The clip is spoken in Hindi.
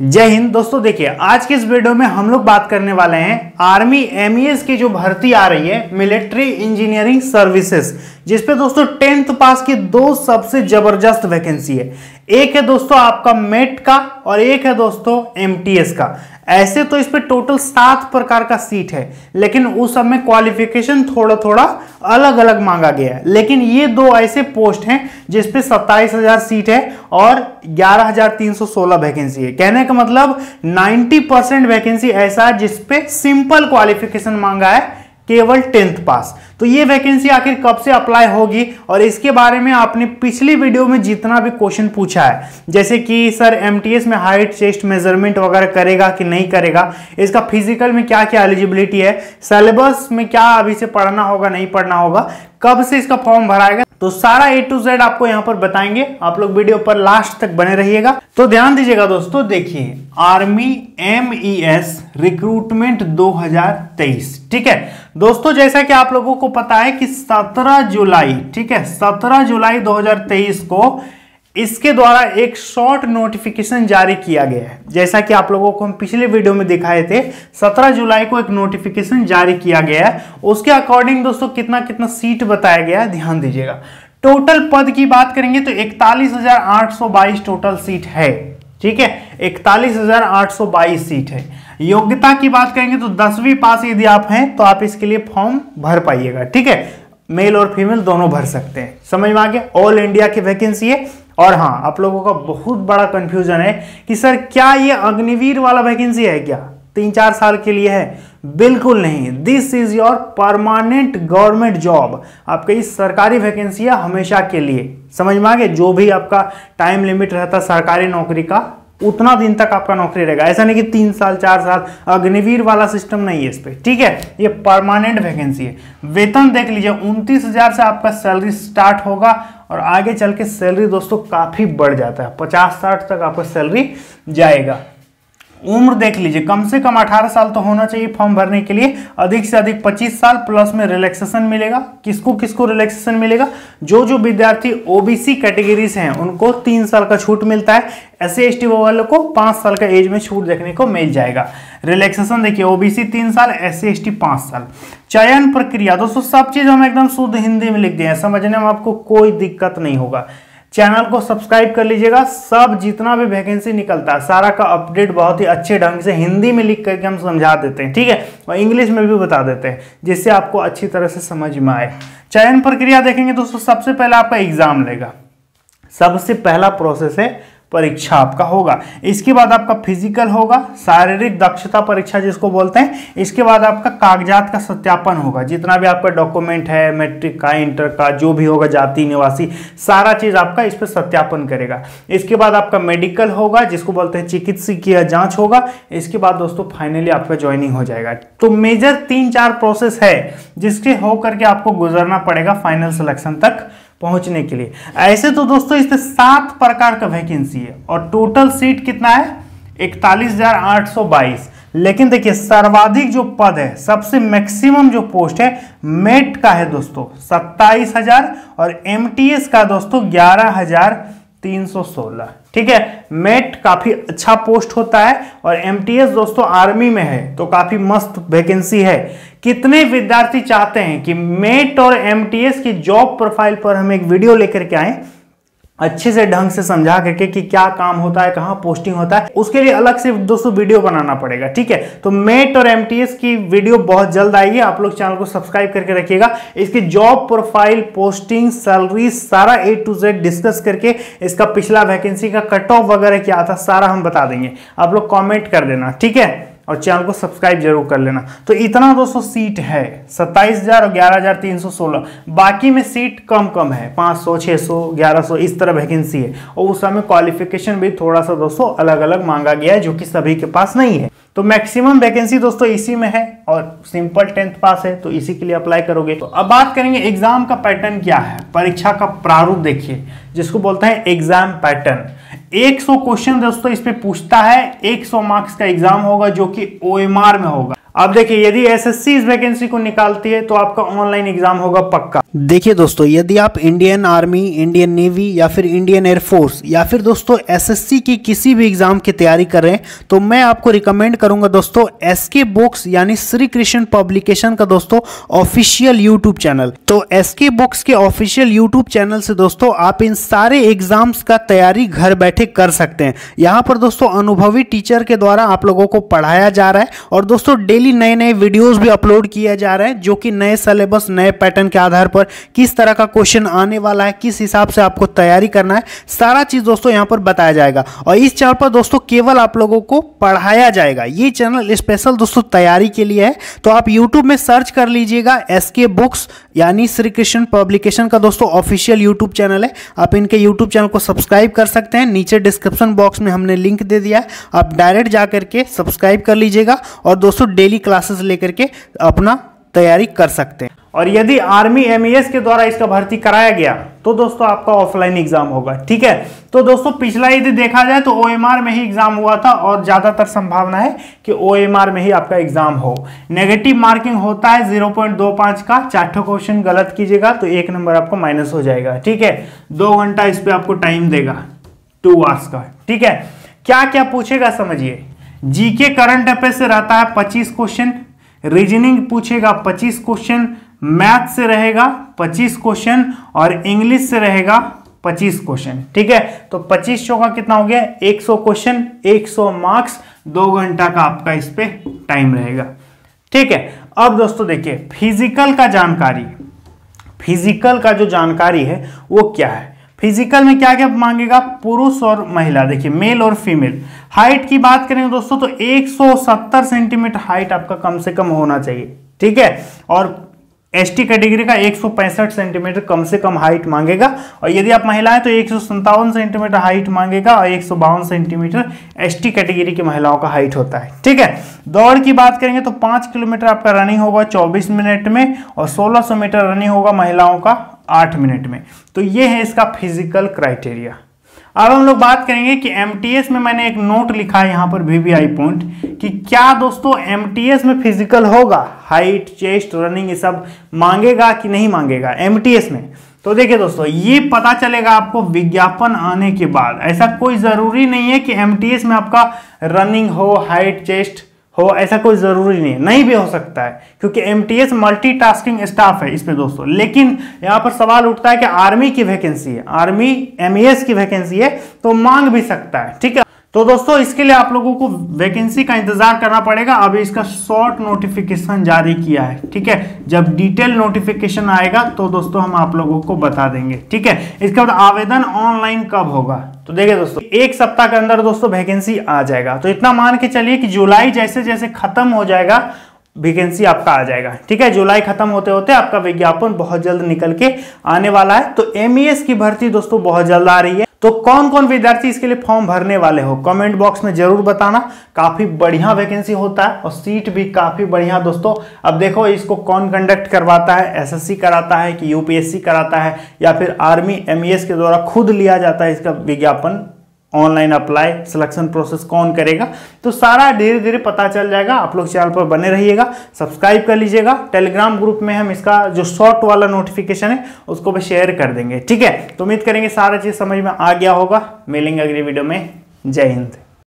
जय हिंद। दोस्तों, देखिए, आज के इस वीडियो में हम लोग बात करने वाले हैं आर्मी एमईएस की जो भर्ती आ रही है, मिलिट्री इंजीनियरिंग सर्विसेज़ जिसपे दोस्तों टेंथ पास की दो सबसे ज़बरदस्त वैकेंसी है। एक है दोस्तों आपका मेट का और एक है दोस्तों एमटीएस का। ऐसे तो इस पर टोटल सात प्रकार का सीट है, लेकिन उस सब में क्वालिफिकेशन थोड़ा थोड़ा अलग अलग मांगा गया है। लेकिन ये दो ऐसे पोस्ट हैं जिसपे सत्ताईस हज़ार सीट है और ग्यारह हज़ार तीन सौ सोलह वैकेंसी है। कहने का मतलब 90 परसेंट वैकेंसी ऐसा है जिसपे सिंपल क्वालिफिकेशन मांगा है केवल टेंथ पास। तो ये वैकेंसी आखिर कब से अप्लाई होगी और इसके बारे में आपने पिछली वीडियो में जितना भी क्वेश्चन पूछा है, जैसे कि सर एमटीएस में हाइट चेस्ट मेज़रमेंट वगैरह करेगा कि नहीं करेगा, इसका फ़िज़िकल में क्या क्या एलिजिबिलिटी है सिलेबस में क्या अभी से पढ़ना होगा, नहीं पढ़ना होगा कब से इसका फॉर्म भराएगा? तो सारा ए टू जेड आपको यहाँ पर बताएँगे। आप लोग वीडियो पर लास्ट तक बने रहिएगा। तो ध्यान दीजिएगा दोस्तों, देखिए army M E S recruitment 2023 ठीक है? दोस्तों, जैसा कि आप लोगों को पता है कि 17 जुलाई, ठीक है? 17 जुलाई 2023 को इसके द्वारा एक शॉर्ट नोटिफिकेशन जारी किया गया है। जैसा कि आप लोगों को हम पिछले वीडियो में दिखाए थे 17 जुलाई को एक नोटिफिकेशन जारी किया गया है। उसके अकॉर्डिंग दोस्तों कितना कितना सीट बताया गया है, ध्यान दीजिएगा। टोटल पद की बात करेंगे तो इकतालीस टोटल सीट है। ठीक है? इकतालीस सीट है। योग्यता की बात करेंगे तो दसवीं पास यदि आप हैं तो आप इसके लिए फॉर्म भर पाइएगा। ठीक है? मेल और फीमेल दोनों भर सकते हैं। समझ में आ गया? ऑल इंडिया की वैकेंसी है। और हाँ आप लोगों का बहुत बड़ा कंफ्यूजन है कि सर, क्या ये अग्निवीर वाला वैकेंसी है क्या? तीन चार साल के लिए है। बिल्कुल नहीं। This is your permanent government job आपका इस सरकारी वैकेंसी है हमेशा के लिए। समझ में आ जो भी आपका टाइम लिमिट रहता सरकारी नौकरी का उतना दिन तक आपका नौकरी रहेगा। ऐसा नहीं कि तीन साल, चार साल, अग्निवीर वाला सिस्टम नहीं है इस पर ठीक है? ये परमानेंट वैकेंसी है। वेतन देख लीजिए, उनतीस हज़ार से आपका सैलरी स्टार्ट होगा और आगे चल के सैलरी दोस्तों काफ़ी बढ़ जाता है। पचास साठ तक आपका सैलरी जाएगा। उम्र देख लीजिए। कम से कम 18 साल तो होना चाहिए फॉर्म भरने के लिए। अधिक से अधिक 25 साल प्लस में रिलैक्सेशन मिलेगा। किसको किसको रिलैक्सेशन मिलेगा? जो जो विद्यार्थी ओबीसी कैटेगरी से हैं, उनको तीन साल का छूट मिलता है। एस सी एस वालों को पाँच साल का एज में छूट देखने को मिल जाएगा। रिलैक्सेशन देखिए ओबीसी तीन साल एस सी एस साल। चयन प्रक्रिया, दोस्तों, सब चीज़ हम एकदम शुद्ध हिंदी में लिख दिए समझने में आपको कोई दिक्कत नहीं होगा। चैनल को सब्सक्राइब कर लीजिएगा। सब जितना भी वैकेंसी निकलता है, सारा का अपडेट बहुत ही अच्छे ढंग से हिंदी में लिख करके हम समझा देते हैं, ठीक है? और इंग्लिश में भी बता देते हैं, जिससे आपको अच्छी तरह से समझ में आए। चयन प्रक्रिया देखेंगे दोस्तों, सबसे पहले आपका एग्ज़ाम लेगा। सबसे पहला प्रोसेस है परीक्षा आपका होगा। इसके बाद आपका फ़िज़िकल होगा, शारीरिक दक्षता परीक्षा जिसको बोलते हैं, इसके बाद आपका कागजात का सत्यापन होगा। जितना भी आपका डॉक्यूमेंट है मैट्रिक का इंटर का, जो भी होगा, जाति, निवासी, सारा चीज़ आपका इस पर सत्यापन करेगा। इसके बाद आपका मेडिकल होगा, जिसको बोलते हैं चिकित्सकीय जाँच होगा। इसके बाद दोस्तों फाइनली आपका ज्वाइनिंग हो जाएगा। तो मेजर तीन चार प्रोसेस है, जिसके होकर के आपको गुजरना पड़ेगा फाइनल सिलेक्शन तक। पहुँचने के लिए। ऐसे तो दोस्तों इसमें सात प्रकार का वैकेंसी है। और टोटल सीट कितना है? इकतालीस लेकिन देखिए, सर्वाधिक जो पद है, सबसे मैक्सिमम जो पोस्ट है, मेट का है दोस्तों, सत्ताईस हज़ार। और एमटीएस का दोस्तों, ग्यारह हज़ार तीन सौ सोलह। ठीक है, मेट काफ़ी अच्छा पोस्ट होता है। और एमटीएस दोस्तों आर्मी में है तो काफ़ी मस्त वैकेंसी है। कितने विद्यार्थी चाहते हैं कि मेट और एमटीएस की जॉब प्रोफ़ाइल पर हम एक वीडियो लेकर के आए, अच्छे से ढंग से समझा करके कि क्या काम होता है, कहाँ पोस्टिंग होता है, उसके लिए अलग से दोस्तों वीडियो बनाना पड़ेगा, ठीक है? तो मेट और एमटीएस की वीडियो बहुत जल्द आएगी आप लोग चैनल को सब्सक्राइब करके रखिएगा। इसकी जॉब प्रोफ़ाइल पोस्टिंग सैलरी सारा ए टू जेड डिस्कस करके इसका पिछला वैकेंसी का कट ऑफ़ वगैरह क्या था, सारा हम बता देंगे। आप लोग कॉमेंट कर देना, ठीक है? और चैनल को सब्सक्राइब ज़रूर कर लेना। तो इतना दोस्तों सीट है, सत्ताईस हज़ार और ग्यारह हज़ार तीन सौ सोलह। बाकी में सीट कम कम है, पाँच सौ छः सौ, ग्यारह सौ, इस तरह वैकेंसी है। और उस समय क्वालिफिकेशन भी थोड़ा सा दोस्तों अलग अलग मांगा गया है, जो कि सभी के पास नहीं है। तो मैक्सिमम वैकेंसी दोस्तों इसी में है और सिंपल टेंथ पास है तो इसी के लिए अप्लाई करोगे। तो अब बात करेंगे एग्ज़ाम का पैटर्न क्या है। परीक्षा का प्रारूप देखिए, जिसको बोलते हैं एग्ज़ाम पैटर्न 100 क्वेश्चन दोस्तों इस पे पूछता है 100 मार्क्स का एग्ज़ाम होगा जो कि ओएमआर में होगा। अब देखिए, यदि एसएससी इस वैकेंसी को निकालती है तो आपका ऑनलाइन एग्ज़ाम होगा पक्का। देखिए दोस्तों, यदि आप इंडियन आर्मी इंडियन नेवी या फिर इंडियन एयरफोर्स या फिर दोस्तों एसएससी की किसी भी एग्ज़ाम की तैयारी कर रहे हैं तो मैं आपको रिकमेंड करूँगा दोस्तों एसके बुक्स यानी श्री कृष्ण पब्लिकेशन का दोस्तों ऑफिशियल यूट्यूब चैनल तो एसके बुक्स के ऑफिशियल यूट्यूब चैनल से दोस्तों आप इन सारे एग्ज़ाम्स का तैयारी घर बैठे कर सकते हैं। यहाँ पर दोस्तों, अनुभवी टीचर के द्वारा आप लोगों को पढ़ाया जा रहा है और दोस्तों नए नए वीडियोस भी अपलोड किया जा रहा है, जो कि नए सिलेबस नए पैटर्न के आधार पर किस तरह का क्वेश्चन आने वाला है, किस हिसाब से आपको तैयारी करना है, सारा चीज़ दोस्तों यहाँ पर बताया जाएगा। और इस चैनल पर दोस्तों केवल आप लोगों को पढ़ाया जाएगा। ये चैनल स्पेशल दोस्तों तैयारी के लिए है तो आप यूट्यूब में सर्च कर लीजिएगा एसके बुक्स यानी श्री कृष्ण पब्लिकेशन का दोस्तों ऑफिशियल यूट्यूब चैनल है। आप इनके यूट्यूब चैनल को सब्सक्राइब कर सकते हैं। नीचे डिस्क्रिप्शन बॉक्स में हमने लिंक दे दिया आप डायरेक्ट जा करके सब्सक्राइब कर लीजिएगा। और दोस्तों डेली क्लासेस लेकर के अपना तैयारी कर सकते हैं। और यदि आर्मी एमईएस के द्वारा इसका भर्ती कराया गया तो दोस्तों आपका ऑफलाइन एग्ज़ाम होगा, ठीक है? तो दोस्तों पिछला यदि देखा जाए तो ओएमआर में ही एग्ज़ाम हुआ था और ज़्यादातर संभावना है कि ओएमआर में ही आपका एग्ज़ाम हो। नेगेटिव मार्किंग होता है 0.25 का। चार क्वेश्चन गलत कीजिएगा तो एक नंबर आपको माइनस हो जाएगा, ठीक है? दो घंटा इस पर आपको टाइम देगा टू आवर्स का, ठीक है? क्या क्या पूछेगा समझिए। जीके करंट अफेयर से रहता है पच्चीस क्वेश्चन रीजनिंग पूछेगा पच्चीस क्वेश्चन मैथ से रहेगा पच्चीस क्वेश्चन और इंग्लिश से रहेगा पच्चीस क्वेश्चन ठीक है? तो पच्चीस सौ का कितना हो गया? 100 क्वेश्चन 100 मार्क्स दो घंटा का आपका इस पे टाइम रहेगा। ठीक है? अब दोस्तों देखिए फ़िज़िकल का जानकारी। फ़िज़िकल का जो जानकारी है, वो क्या है? फ़िज़िकल में क्या क्या मांगेगा? पुरुष और महिला। देखिए मेल और फीमेल हाइट की बात करें दोस्तों तो 170 सेंटीमीटर हाइट आपका कम से कम होना चाहिए। ठीक है? और एस टी कैटेगरी का एक सौ पैंसठ सेंटीमीटर कम से कम हाइट मांगेगा। और यदि आप महिला हैं तो एक सौ सत्तावन सेंटीमीटर हाइट मांगेगा और एक सौ बावन सेंटीमीटर एस टी कैटेगरी की महिलाओं का हाइट होता है। ठीक है? दौड़ की बात करेंगे तो पाँच किलोमीटर आपका रनिंग होगा चौबीस मिनट में और सोलह मीटर रनिंग होगा महिलाओं का आठ मिनट में। तो ये है इसका फ़िज़िकल क्राइटेरिया अब हम लोग बात करेंगे कि MTS में मैंने एक नोट लिखा है यहाँ पर वी वी आई पॉइंट कि क्या दोस्तों MTS में फ़िज़िकल होगा? हाइट चेस्ट रनिंग ये सब मांगेगा कि नहीं मांगेगा MTS में? तो देखिए दोस्तों, ये पता चलेगा आपको विज्ञापन आने के बाद। ऐसा कोई ज़रूरी नहीं है कि MTS में आपका रनिंग हो हाइट चेस्ट हो, ऐसा कोई ज़रूरी नहीं है। नहीं भी हो सकता है, क्योंकि M T S multitasking staff है इसमें दोस्तों। लेकिन यहाँ पर सवाल उठता है कि आर्मी की वैकेंसी है आर्मी एमएएस की वैकेंसी है तो मांग भी सकता है, ठीक है? तो दोस्तों, इसके लिए आप लोगों को वैकेंसी का इंतज़ार करना पड़ेगा। अभी इसका शॉर्ट नोटिफिकेशन जारी किया है, ठीक है? जब डिटेल नोटिफिकेशन आएगा तो दोस्तों, हम आप लोगों को बता देंगे, ठीक है? इसके बाद आवेदन ऑनलाइन कब होगा? तो देखिए दोस्तों, एक सप्ताह के अंदर दोस्तों वैकेंसी आ जाएगा। तो इतना मान के चलिए कि जुलाई जैसे जैसे खत्म हो जाएगा वैकेंसी आपका आ जाएगा, ठीक है? जुलाई खत्म होते होते आपका विज्ञापन बहुत जल्द निकल के आने वाला है। तो एम की भर्ती दोस्तों, बहुत जल्द आ रही है। तो कौन कौन विद्यार्थी इसके लिए फॉर्म भरने वाले हो? कमेंट बॉक्स में ज़रूर बताना। काफ़ी बढ़िया वैकेंसी होता है और सीट भी काफ़ी बढ़िया दोस्तों। अब देखो, इसको कौन कंडक्ट करवाता है? एसएससी कराता है कि यूपीएससी कराता है? या फिर आर्मी एमईएस के द्वारा खुद लिया जाता है इसका विज्ञापन? ऑनलाइन अप्लाई सिलेक्शन प्रोसेस कौन करेगा? तो सारा धीरे धीरे पता चल जाएगा। आप लोग चैनल पर बने रहिएगा, सब्सक्राइब कर लीजिएगा। टेलीग्राम ग्रुप में हम इसका जो शॉर्ट वाला नोटिफिकेशन है, उसको भी शेयर कर देंगे। ठीक है? तो उम्मीद करेंगे सारा चीज़ समझ में आ गया होगा। मिलेंगे अगले वीडियो में। जय हिंद।